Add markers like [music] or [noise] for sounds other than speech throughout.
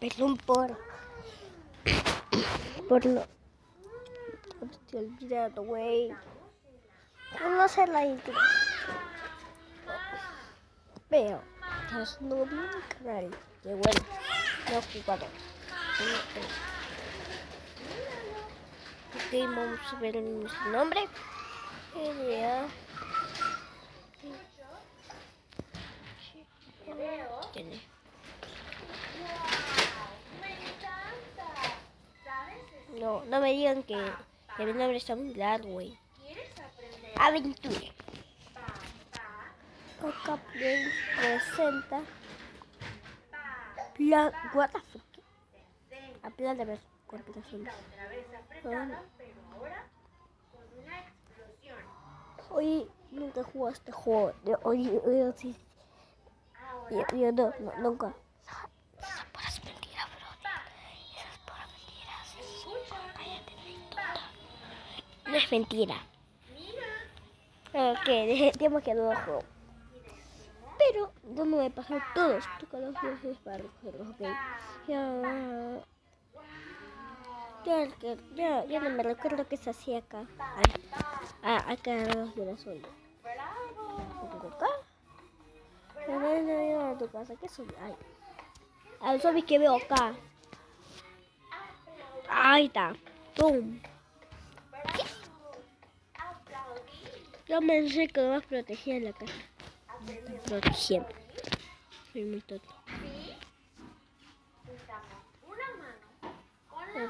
Perdón por. Por no. Por te olvidado, güey. ¿Cómo hacer la intro? Pero. Estás no vi mi canal. Que bueno. No he jugado. Ok, vamos a ver nuestro nombre. Idea. Tiene. No, no me digan que, que mi nombre está muy largo, güey. Aventura. Coca presenta Plan... What the fuck? A plan de ver complicaciones. Hoy nunca jugué este juego. Hoy, hoy sí. Yo, yo no, nunca. No es mentira. Ok, dejemos que no. Pero no me voy a pasar todos. Toca los dioses para recogerlos, ok. Ya. Ya, no me recuerdo qué se hacía acá. Ah, acá los de la zona. ¿Tengo acá? No, no, no, no, tu casa. ¿Qué zombie? Ay. Al zombie que veo acá. Ahí está. ¡Pum! Yo pensé que vas a proteger la casa. Protegiendo. Soy muy tonto.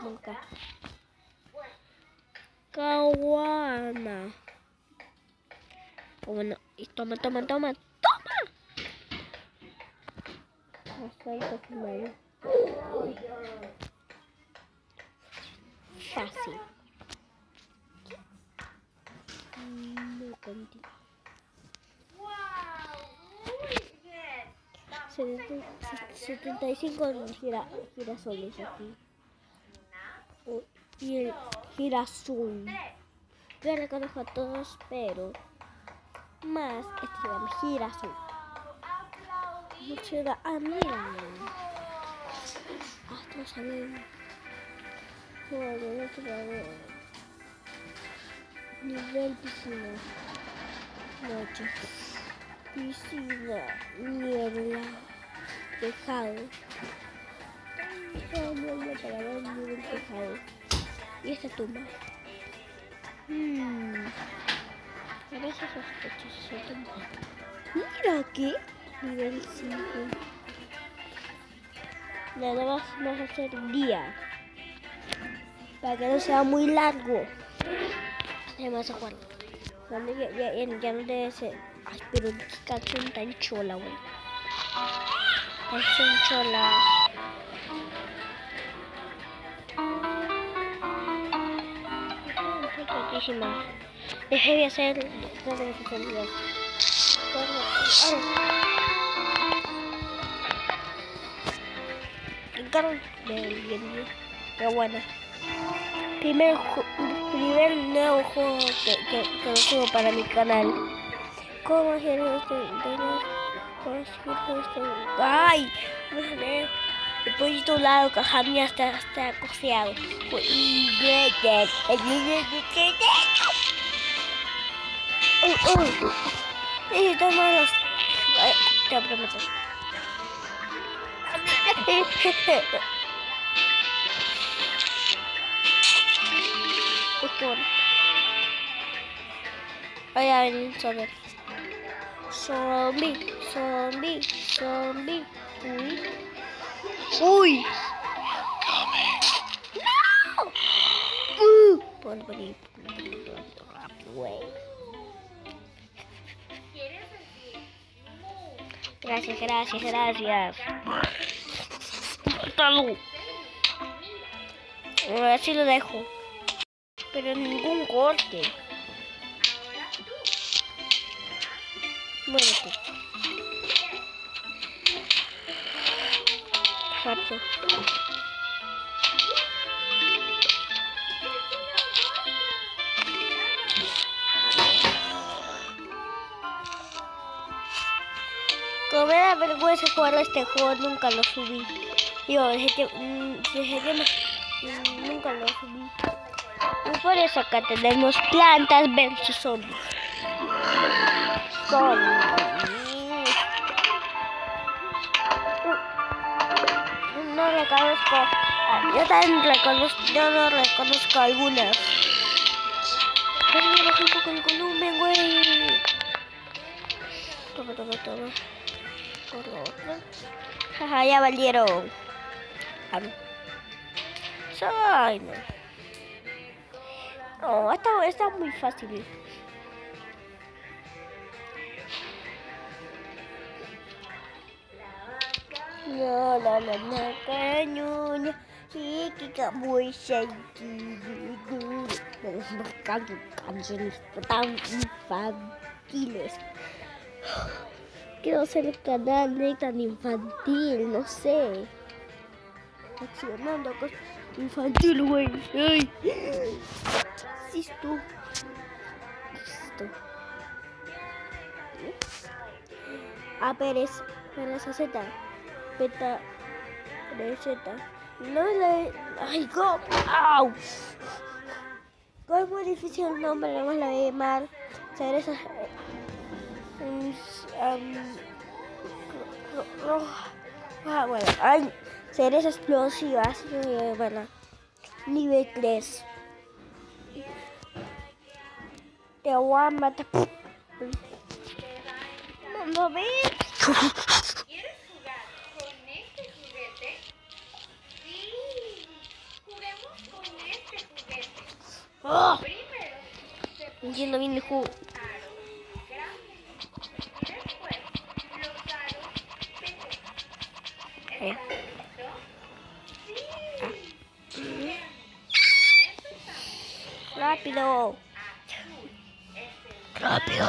Nunca. Kawana. Oh, bueno, y toma, toma, toma, toma. Primero. Fácil. No contigo. 75 gira, girasoles aquí. Oh, y el girasol. Yo reconozco a todos, pero más este llama girasol. Mucho da a mí. Hasta salir. Joder, otro Nivel piscina. Noche. Piscina. Niebla. Tejado. Niebla para ver nivel tejado. Y esta tumba. Hmm. A veces sospecho esa tumba. Mira aquí. Nivel 5. Nada más vamos a hacer día. Para que no sea muy largo. Ya me vas a jugar. Ya, ya, ya, ya no debe ser. Ay, pero qué canción tan chola, güey. Canción chola. Dejé de hacer las especialidades. Carlos de bien, pero bueno. Primer, ju- primer nuevo juego que, que, que subo para mi canal. ¿Cómo hacer este? ¿Cómo este? ¡Ay! El pollito lado cajamia está, está coseado. ¡Y toma los! Te. Qué bueno. Voy a venir un zombie. Zombie, zombie, zombie. Uy. Uy. ¡No! Uh, por venir. Rápido, güey. Gracias, gracias, gracias. Mátalo. Así lo dejo. Pero ningún corte. Muérete. Falso. Como me da vergüenza jugar a este juego, nunca lo subí. Yo, desde mm, desde mm, nunca lo subí. Por eso acá tenemos plantas versus zombies. Zombies. No reconozco. Yo también reconozco. Yo no reconozco algunas. Un poco el volumen, güey. Toma, toma, toma. Por lo otro. Jaja, ya valieron. Ay, no. No, está, está muy fácil. La la la cañoña. Sí, que caboy Pero es una can- canciones tan infantiles. Quiero ser el canal de tan infantil, no sé. Accionando cosas infantil, güey. Ay. Sí, es tú. Tú. A Pérez, Pérez Z. Beta, receta. No le. Ay, go. Au. Go es muy difícil el nombre, voy a llamar. Cereza. Um, ro- ah, bueno, ay, cereza explosivas. eh, Bueno, nivel 3. Te voy a matar. No, no. ¿Quieres jugar con este juguete? Sí. Juguemos con este juguete. Oh, Primero se entiendo bien el juego. Eh. Rápido. Rápido.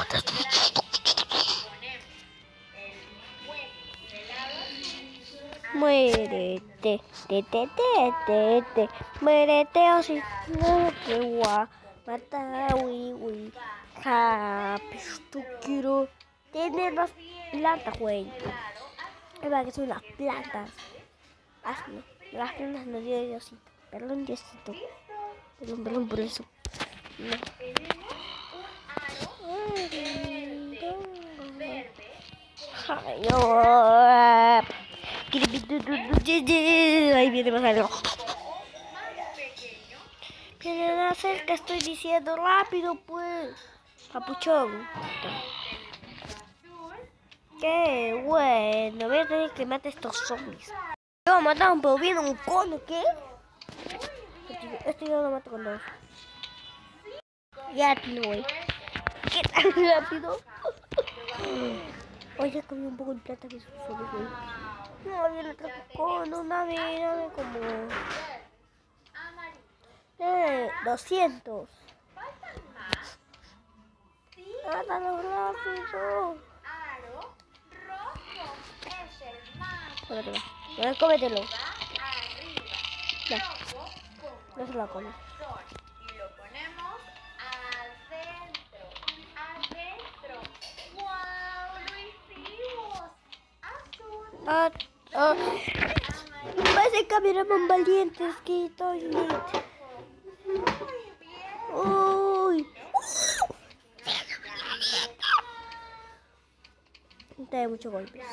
Muérete, te, te, te, te, te. Muérete o si no te voy a matar, uy, uy. Ja, pues quiero tener las plantas, güey. Es verdad que son las plantas. Las plantas no dio Diosito. Perdón, Diosito. Perdón, perdón por eso. No. Ahí viene más algo. Más pequeño. Vienen a hacer que estoy diciendo rápido, pues. Papuchón. Qué bueno. Voy a tener que matar a estos zombies. Yo mataron, pero viene un cono, ¿qué? Esto yo lo mato con dos. Ya no, güey. ¿Qué tan rápido? Oye, comí un poco de plata que güey. No, otro cono, dame, dame como. Eh, 200. Faltan más. Sí. Mátalo rápido. Cómetelo. Bueno, cómetelo. Con No se lo come. Ah, ah. Parece cameraman valientes que estoy late. Uy. Trae muchos golpes.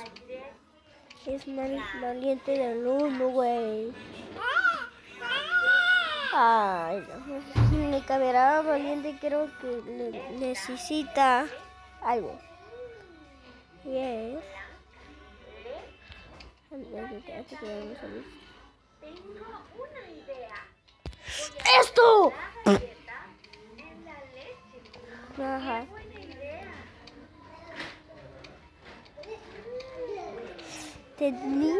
Es mal valiente del uno, güey. Ay, no. Mi valiente creo que necesita algo. Yes. Tengo una idea. ¡Esto! Ajá. Tenía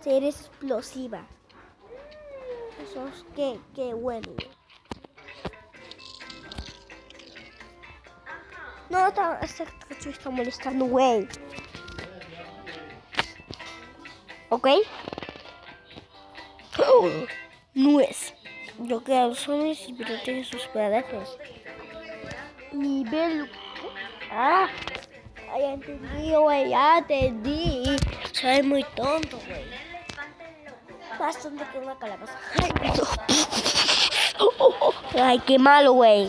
ser explosiva. Eso es que, güey. No, está, cacho está molestando, güey. ¿Ok? No es. Yo que los hombres y protege sus pedazos. Nivel. Ah, ya entendí, güey, ya entendí. Soy muy tonto, güey. Más tonto que una calabaza. Ay, [laughs] qué malo, güey.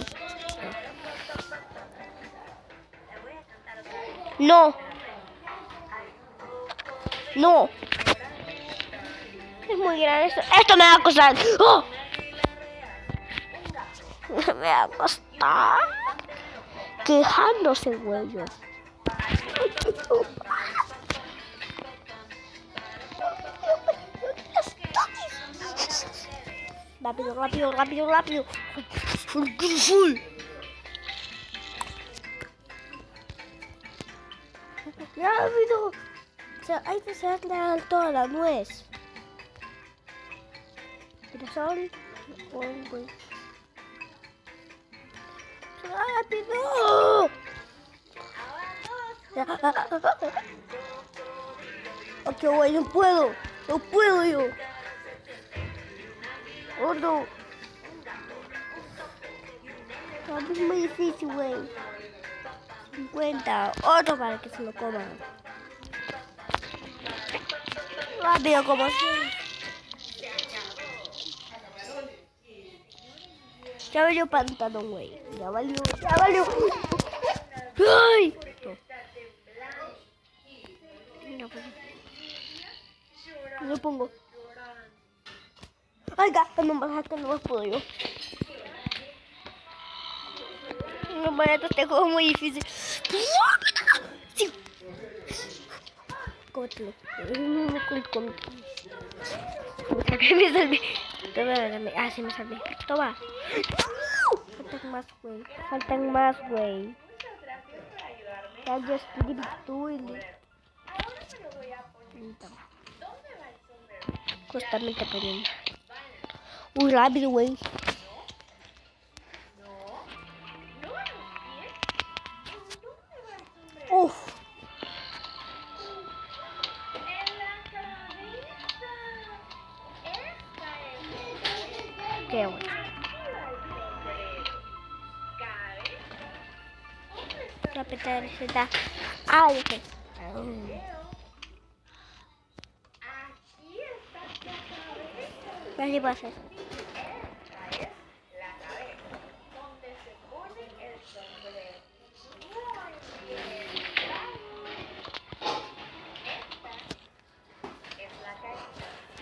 No. No. Es muy grande esto. Esto me va a costar. ¡Oh! [laughs] Me va a costar. Quejándose, güey. Rápido, rápido, rápido, rápido. Rápido. O sea, hay que sacar toda la nuez. Güey. ¡Rápido! Ok, güey, no puedo. No puedo yo. Oh, no. Es muy difícil, güey. 50. Otro para que se lo coman. Rápido, como así. Ya valió pantalón, güey. Ya valió, ya valió. ¡Ay! No, pues. Lo pongo. Ay, gato, no más que no más puedo yo. No, barato, este juego es muy difícil. Sí. Cómetelo. No me cuento. Me salvé, me salvé. Toma. Ah, sí, me salvé. Toma. Faltan más, güey. Faltan más, güey. Ya, yo estoy tú y Justamente poniendo. Uy, rápido, güey. Rápido, receta. Ah. Así.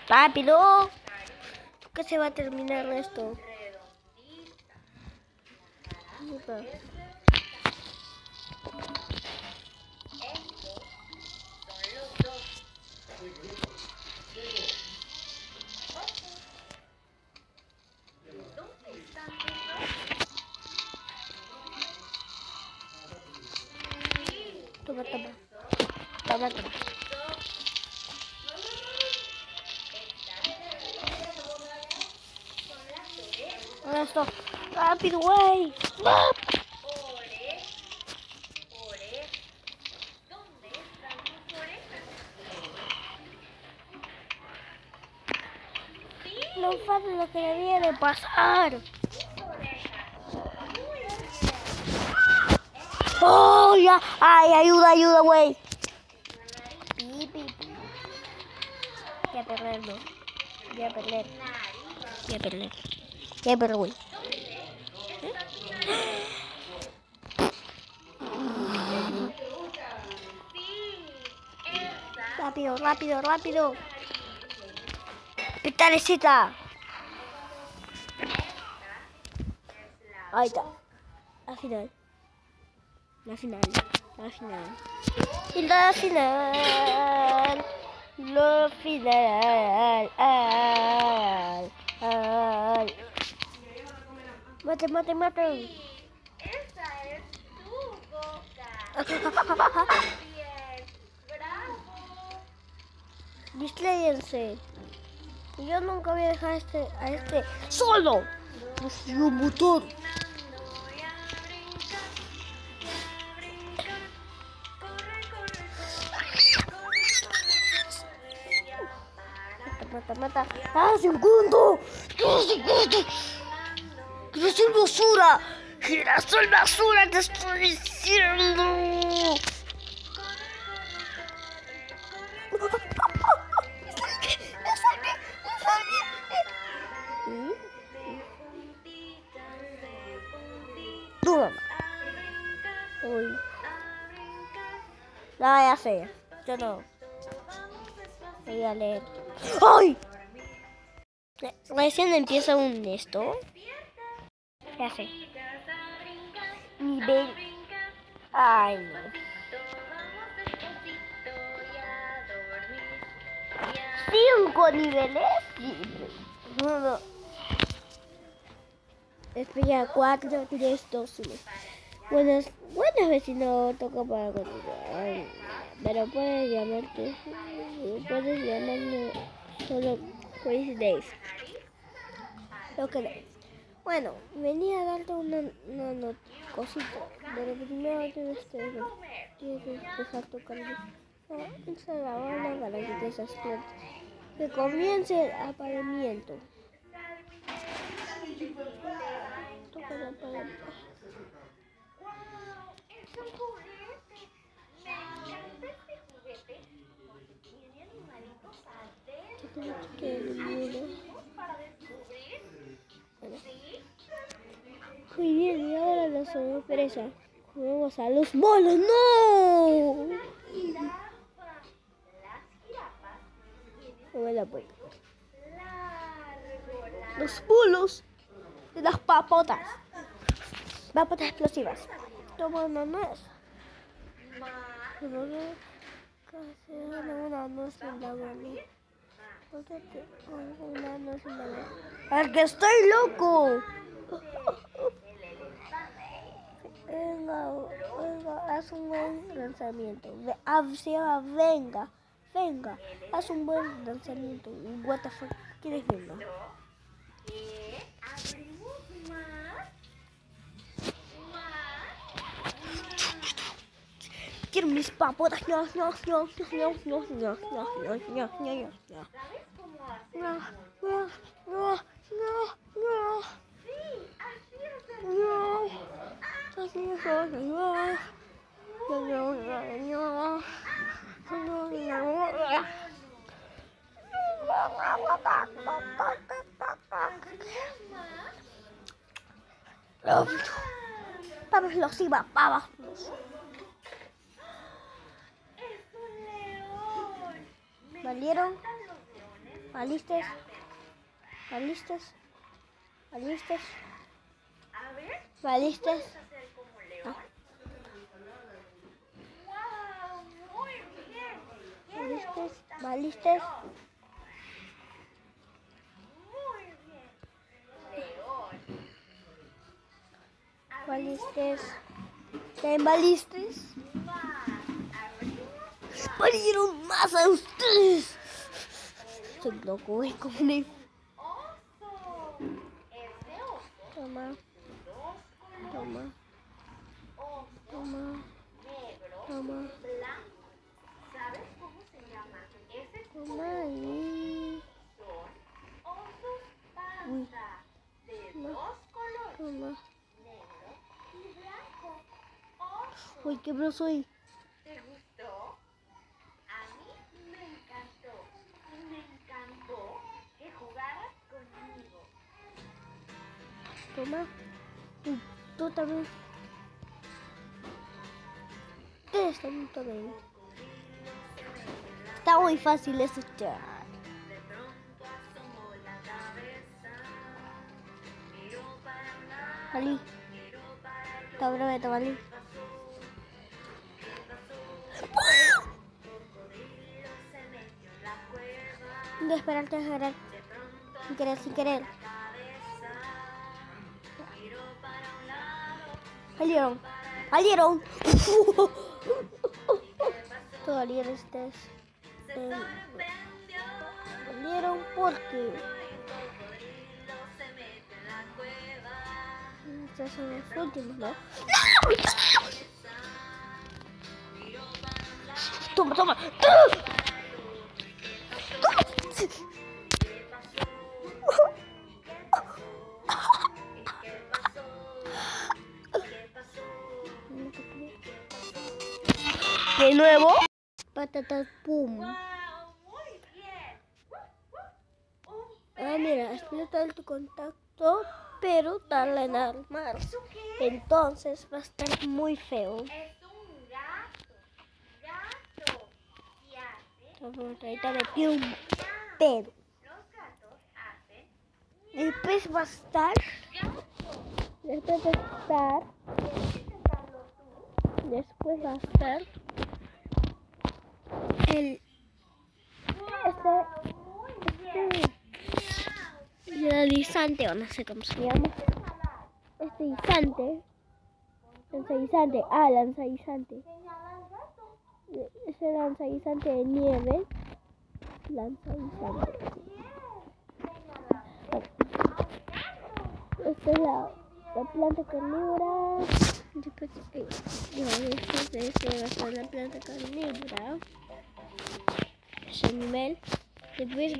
Rápido. Que se va a terminar esto. Toma, toma. Toma, toma. Esto. Rápido, güey. No pasa lo que debía de pasar. Ay, ayuda, ayuda, güey. Voy a perderlo. Voy a perder. Voy a perder. Voy a perder, güey. Rápido, rápido, rápido. Pitalecita. Ahí está. La final. La final. La final. Y la final. Lo final. Al, al. Mate, mate, mate. Esa es tu boca. [laughs] Bien. Bravo. Distráyanse. Yo nunca voy a dejar a este, a este solo. Pues yo motor. ¡Hace un segundo! ¡Girasol basura! ¡Girasol basura te estoy diciendo! Tú, mamá. No, ya sé. Yo no. Voy a leer. ¡Ay! Re- Recién empieza un esto. Ya sé. Nivel. Ay, no. Cinco niveles. Sí. No, no. Espera, cuatro, tres, dos, uno. Buenas, buenas vecinos, toca para continuar. Pero puedes llamarte, puedes llamarme solo Days. Lo que lees. Bueno, venía a darte una, una not- cosita, pero primero tienes que, dejar tu cambio. Instaladora para que te despiertes. Que comience el apareamiento. Toca el apareamiento. Muy bien, y ahora la sorpresa. Vamos a los bolos. ¡No! Vamos la puerta. Los bolos de las papotas. Papotas explosivas. Toma mamás. Pero no, casi no, no, no, no, ¡Al que estoy loco! Venga, venga, haz un buen lanzamiento. Ve- ah, sí, ah, venga, venga, haz un buen lanzamiento. What the fuck, ¿quieres venga? Más. Quiero mis papotas. No, no, no, no, no, no, no, no, no, no, no, Papa los iba, papa. ¿Valieron? ¿Alistas? ¿Alistas? ¿Alistas? A ver. ¿Alistas? Ah. ¿Balistas? ¿Balistas? balistes. ¿Tienen balistes? ¡Parieron más a ustedes! Estoy loco, güey, como un oso. Oso, Toma, toma, toma, toma. ¿Sabes cómo se llama? Ese toma ahí. osos de dos colores, Toma. y blanco. Uy, qué bro soy. Toma. Y tú también. Ustedes también. Está muy fácil eso, ya. Vali. Te prometo, Vali. De esperarte a llorar. Sin querer, sin querer. Valieron. Valieron. [laughs] Todavía estés. Valieron porque. Estos son los últimos, ¿no? ¡No! ¡Toma, toma! ¡Toma! Nuevo. Patatas, pum. ¡Wow! Muy bien. Ah, mira, explota tu contacto, pero tarda en armar. Entonces va a estar muy feo. Es un gato. Gato. ahorita metí un pedo. Los gatos hacen Después va a estar. Después va a estar. Después va a estar. El. Este. Este. Realizante, o no sé cómo se llama. Este guisante. Lanzaguisante. Ah, lanzaguisante. Ese lanzaguisante de nieve. Lanzaguisante. Esta es la, la planta carnívora. Después, eh, no, después de este va a estar la planta carnívora. Es el nivel. Después